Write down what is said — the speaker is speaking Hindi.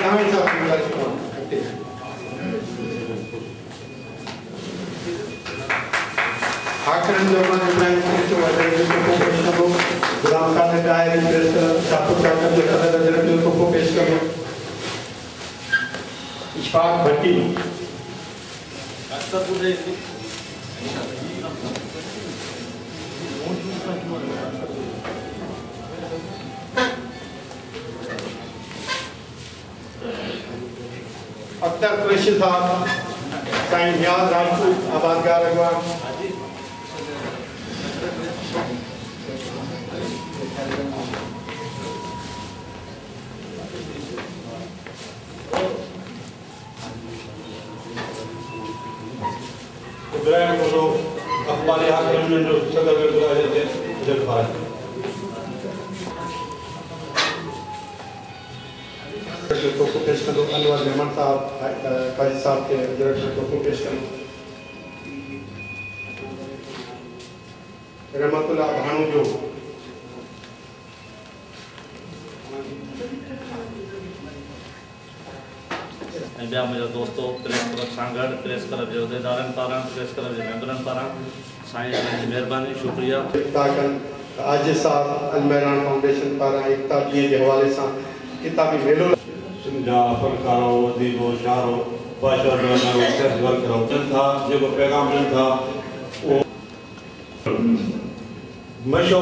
जावेद साहब की गुजारिश करूँ आखिरन जो माँ इब्राहिम पुलिस वॾे जो को पेश कंदो गुलाम खान डायरी प्रेस शापुर साहब जो सदर अजरत जो को पेश कंदो इशफाक भट्टी अख्तर कुरैशी साहब साईं नियाज राजपूत आबादगार अगवान इब्राहिम को अखबार हाकिम जो सदर में बुलाए जाते हैं अजल फाज को पेश कंदो अनवर मेमन साहब काजी साहब के डायरेक्टर को को पेश कंदो रहमतुल्लाह भाणू जो ऐं ॿिया मुंहिंजा दोस्तो प्रेस क्लब सां गॾु प्रेस क्लब जे उहिदेदारनि पारां प्रेस क्लब जे मेंबरनि पारां साईं अली जी महिरबानी शुक्रिया। ताकन साहब अलमैरान फाउंडेशन पारां एकता ॾींहं जे हवाले सां किताबी मेलो जा फनकारो अदीबो शारो बादशाह वर्क रहनि था जेको पैगाम ॾियनि था उहो मशहूरु